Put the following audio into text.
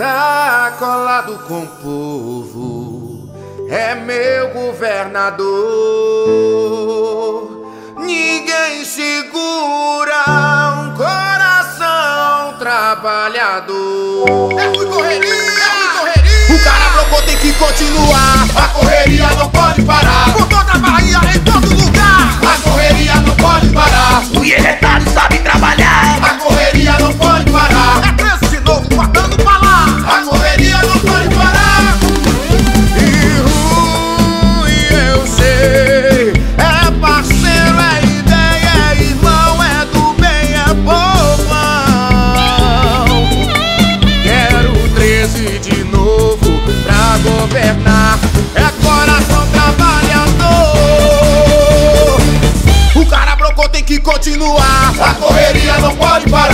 Tá colado com o povo, é meu governador. Ninguém segura um coração trabalhador. É fui correria, é correria. O cara brocou, tem que continuar a correria. continuar. A correria não pode parar.